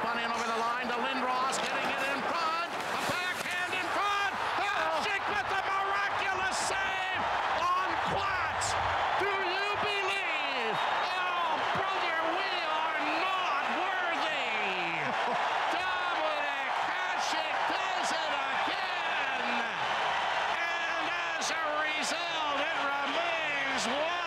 spun in over the line to Lindros, getting it in front. A backhand in front. Oh, oh. Hasek with the miraculous save on Quats. Do you believe? Oh, brother, we are not worthy. Dominik Hasek does it again. And as a result, it remains one.